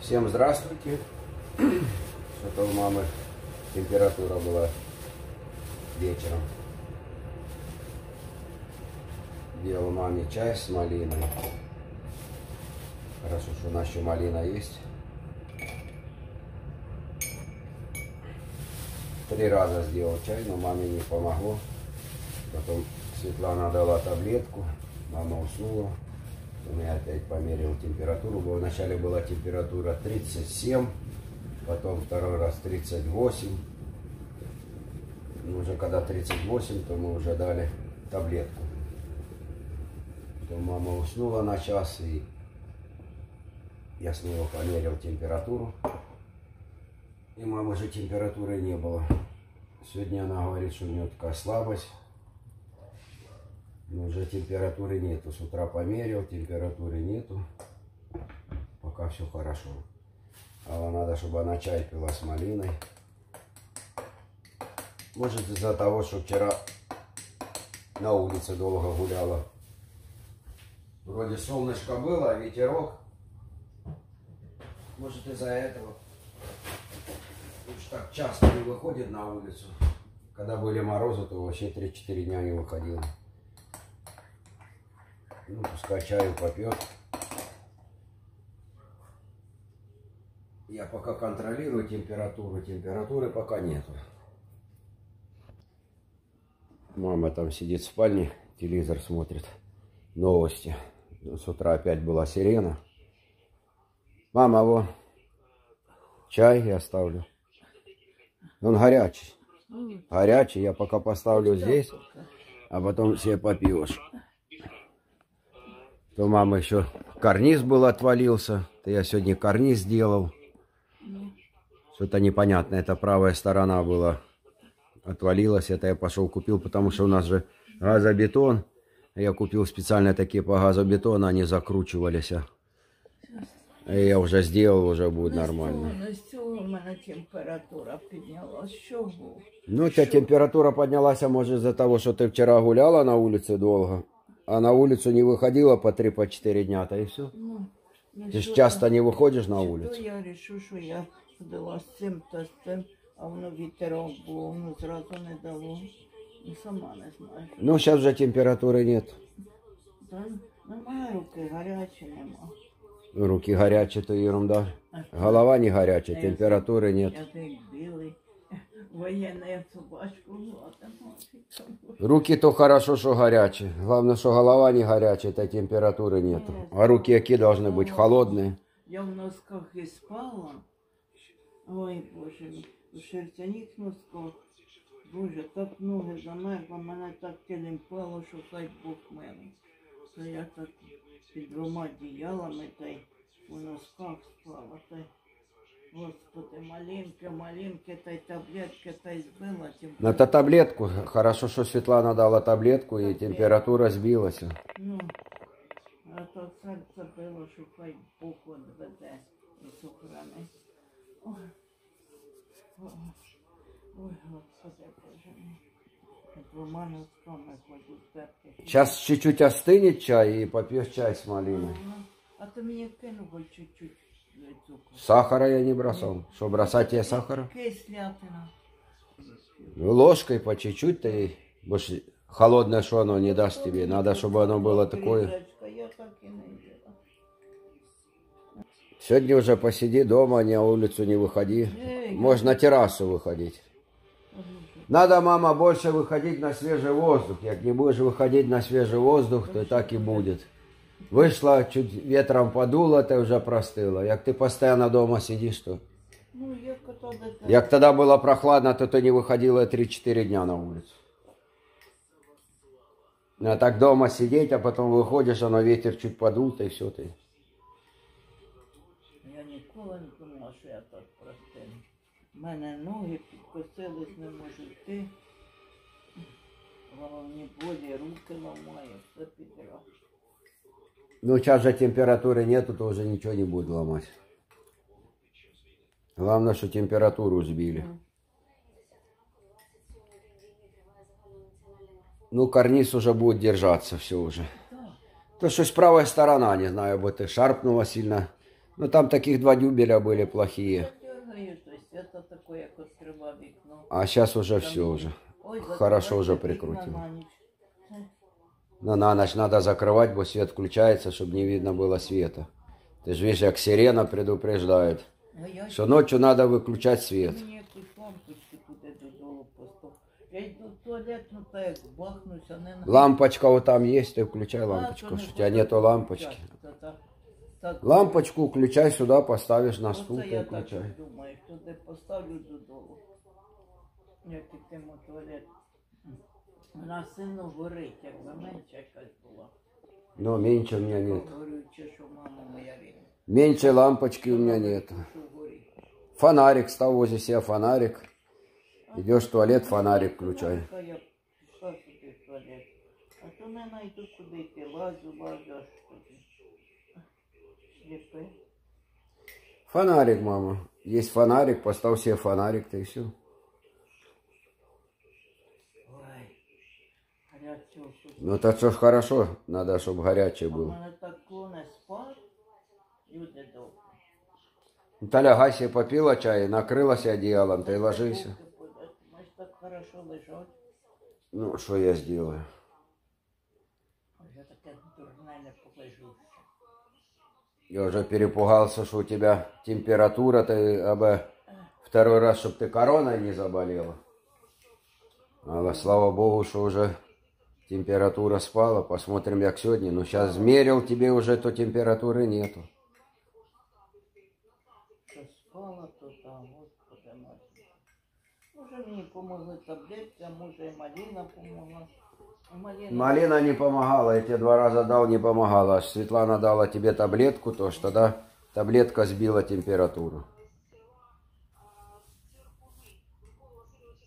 Всем здравствуйте. Что-то у мамы температура была вечером. Делал маме чай с малиной. Хорошо, что у нас еще малина есть. Три раза сделал чай, но маме не помогло. Потом Светлана дала таблетку, мама уснула. У меня опять померил температуру. Вначале была температура 37, потом второй раз 38. Ну, уже когда 38, то мы уже дали таблетку. Потом мама уснула на час, и я снова померил температуру. И мамы же температуры не было. Сегодня она говорит, что у нее такая слабость. Но уже температуры нету. С утра померил, температуры нету. Пока все хорошо. А надо, чтобы она чай пила с малиной. Может из-за того, что вчера на улице долго гуляла. Вроде солнышко было, а ветерок. Может из-за этого. Уж так часто не выходит на улицу. Когда были морозы, то вообще 3-4 дня не выходил. Ну, пускай чаю попьет. Я пока контролирую температуру. Температуры пока нету. Мама там сидит в спальне, телевизор смотрит. Новости. С утра опять была сирена. Мама, во, чай я оставлю. Он горячий. Горячий, я пока поставлю здесь, а потом себе попьешь. То мама еще карниз был отвалился, то я сегодня карниз сделал. Что-то непонятно, это правая сторона была отвалилась, это я пошел купил, потому что у нас же газобетон. Я купил специально такие по газобетону, они закручивались. а. И я уже сделал, уже будет нормально. Температура. З чого? Ну, у тебя температура поднялась, а может из-за того, что ты вчера гуляла на улице долго, а на улицу не выходила по 3-4 дня, то и все. Ну, ну, Ты ж що часто там? не выходишь на Чи То улицу. я рішу, що я ходила з цим та з цим, а воно вітерок було, воно зразу не дало. Ну, сама не знаю. Ну, сейчас уже температуры нет. Та немає руки, гарячі нема. Руки горячие, то ерунда. А що? Голова не горячая, Я температуры нет. Язик білий. Воєнний як собачку гладимо. Руки то хорошо, что горячие. Главное, что голова не горячая, то температуры нету. А руки какие должны быть холодные. Я в носках і спала. Ой, Боже мій, у шерстяних носках. Боже, так ноги замерзла, мене так тілімпало, що хай Бог милий. То я так під двома діялами та й у носках спала. Та й, Господи, малинки, малинки, та й таблетки, та й збила тим. На то таблетку. Хорошо, что Светлана дала таблетку и температура сбилась. Ну, а то серце било, що хай Бог відведе і сохрани. Ой, ой, ой, Господи Боже мій. Двома носками ходжу терпи. Сейчас чуть-чуть остынет чай и попьешь чай с малиной. А ти мені кинув хоч чуть-чуть е, цукру. Сахара я не бросал. Что, бросать тебе сахара? Кислятина. Ну, ложкой по чуть-чуть, ты больше холодное, что оно не даст тебе. Надо, чтобы оно было такое. Я не. Сегодня уже посиди дома, на улицу не выходи. Можно на террасу выходить. Надо, мама, больше выходить на свежий воздух. Як не будешь выходить на свежий воздух, то так и будет. Вышла, чуть ветром подуло, ты уже простыла. Як ты постоянно дома сидишь, то... Ну, як ото дитина. Як тогда было прохладно, то ты не выходила 3-4 дня на улицу. А так дома сидеть, а потом выходишь, оно ветер чуть подул, то и все ты. Я ніколи не думала, що я так простим. У мене ноги підкосились, не можу йти. Головні болі, руки ламаю, все підряд. Ну, сейчас же температуры нету, то уже ничего не будет ломать. Главное, что температуру сбили. Ну, карниз уже будет держаться, все уже. Так. То щось правая сторона, не знаю, бо ти шарпнула сильно Ну там таких два дюбеля были плохие. Я дергаю, то есть это такое, як відкрива вікно. А сейчас уже все уже. Ой, Хорошо уже закривайте вікна прикрутил. на ніч. Но на ночь надо закрывать, бо свет включается, чтобы не видно было света. Ты же видишь, как сирена предупреждает, А я что ночью надо выключать свет. Мені якусь лампочку туди додолу постав. Я йду в туалет, ну так як бахнуся, не на... Лампочка вот там есть, ты включай А, лампочку, то не что у тебя хочу нету лампочки. включати, то так- так- Лампочку включай сюда, поставишь на стул, Оце ты я так включай. і думаю, туди поставлю додолу. Як ітиму в туалет. Вона сильно горить, якби менше якась була. Но меньше у меня нет. Горюче, що мама моя рівня. Меньше лампочки у меня нет. Що горить. Фонарик, стал возле себя фонарик. Идешь в туалет, фонарик включай. Та я пішла собі в туалет. А то не знайду куди йти. Лазю, лазю, аж тоді. Сліпи. Фонарик, мама. Есть фонарик, поставь себе фонарик, ты и все. Ну это что ж хорошо, надо, чтобы горячее А было. мене так клоне спать. Люди добрі. Ну, Та лягай себе попила чай, накрылась одеялом, ты ложись. Руки будуть. Ми ж так хорошо лежать. Ну, что я сделаю? Вже таке дурне не полежуще. Я уже перепугался, что у тебя температура, ты абы второй раз, чтобы ты короной не заболела. А слава богу, что уже температура спала. Посмотрим, как сегодня. Ну, сейчас измерил тебе уже, то температуры нету. Що спала, то там, господи мати. Може мені помогли таблетки, а може і Маліна помогла. А Маліна, Малина не помогала, я тебе два раза дал, не помогала. Аж Светлана дала тебе таблетку, то что тогда таблетка сбила температуру.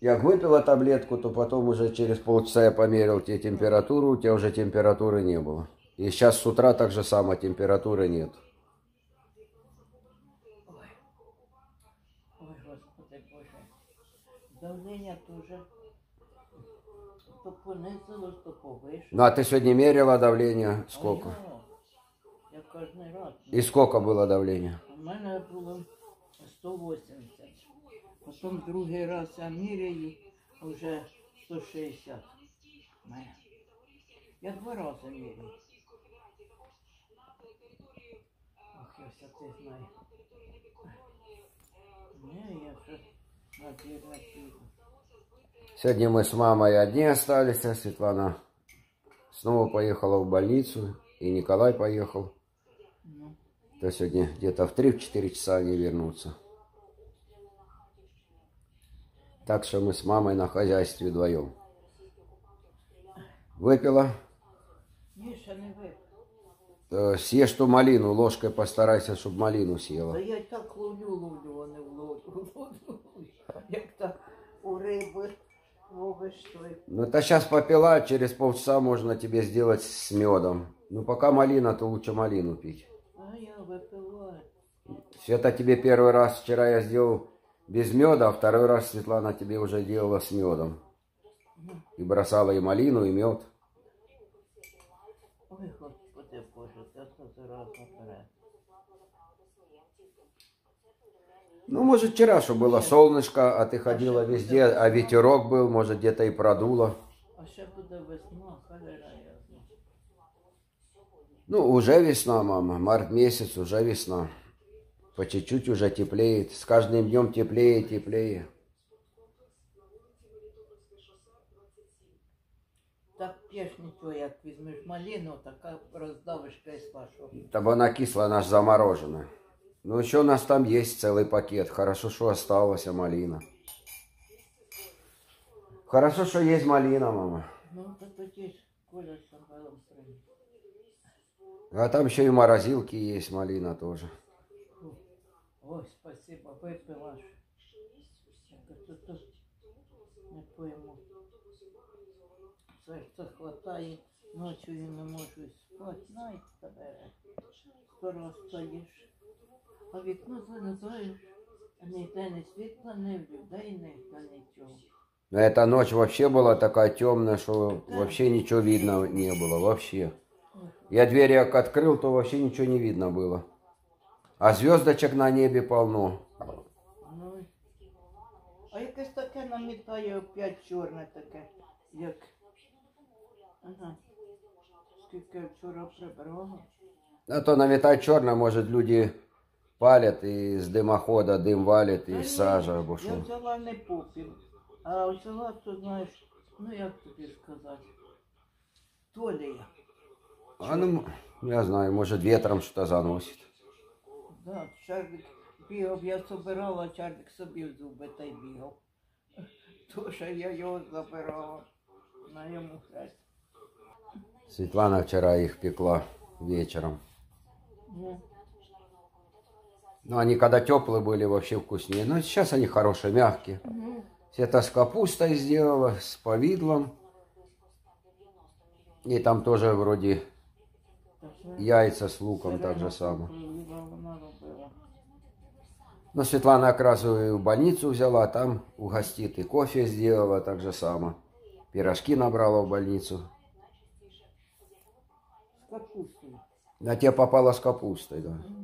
Як выпила таблетку, то потом уже через полчаса я померил тебе температуру, у тебя уже температуры не было. И сейчас с утра так же само температуры нет. ой, господи Боже. Давлення теж. То понизилось, то повишилось. Ну а ты сегодня мерила давление? Сколько? А Я, я кожен раз. И сколько было давление? У мене було 180 Потім другий раз я міряю, вже 160. У мене. Я два рази міряю. Ох, я ти знаю. Ні, я ще надірна піду. Сегодня мы с мамой одни остались, а Светлана снова поехала в больницу, и Николай поехал. Ну, То сегодня где-то в 3-4 часа они вернутся. Так что мы с мамой на хозяйстве вдвоем. Выпила. ще не випив. Э, Съешь ту малину, ложкой постарайся, чтобы малину съела. я й так ловлю, ловлю, а не. Як так у риби ловиш той. Ну, это сейчас попила, через полчаса можно тебе сделать с медом. Ну, пока малина, то лучше малину пить. А я випиваю. Это тебе первый раз вчера я сделал без меда, а второй раз Светлана тебе уже делала с медом. И бросала и малину, и мед. Ой, господи Боже, це то заразно. Ну, может, вчера, что было солнышко, а ты ходила везде, а ветерок был, может, где-то и продуло. А ще буде весна, холера. Ну, уже весна, мама, март месяц, уже весна По чуть-чуть уже теплеет. С каждым днем теплее и теплее. Так п'єш нічого, як візьмеш малину, така роздавиш кисла, що. Там она кислая, она ж заморожена. Ну, еще у нас там есть целый пакет. Хорошо, что осталась а малина. Хорошо, что есть малина, мама. Ну, то тоді ж Коля з Самвелом приніс. А там еще и в морозилке есть малина тоже. Фу. Ой, спасибо, випила ж. Я кажу, то не пойму. Серце хватає, ночі не можу спати, навіть тебе. Скоро стоїш. А вікно залізаєш, а ніде не світла, не в людей, не та нічого. Но эта ночь вообще была такая темная, что вообще ничего видно не было. Вообще. Ой, Я дверь как открыл, то вообще ничего не видно было. А звездочек на небе полно. Ну, й- а якесь таке намітає опять чорне таке, як. Ага. Скільки вчора прибрала. А то наметать черно, может, люди палят, и с дымохода дым валит, Та и ні, сажа або Я що. взяла не попіл, а взяла, то знаєш, ну як тобі сказати, толія. А ну, я знаю, может, ветром что-то заносит. Да, Чарлік бігав, я собирала, Чарлік собі в зуби та й бігав. Тож я його забирала на йому хрест. Светлана вчера их пекла вечером. Ну, Ну, они когда теплые были, вообще вкуснее. Но сейчас они хорошие, мягкие. ну, Это с капустой сделала, с повидлом. И там тоже вроде так що яйца с луком все так же одно Вона робила. Но Светлана раз и в больницу взяла, там угостит и кофе сделала так же само. Пирожки набрала в больницу. З капустою. На тебе попала с капустой, да. Мгм.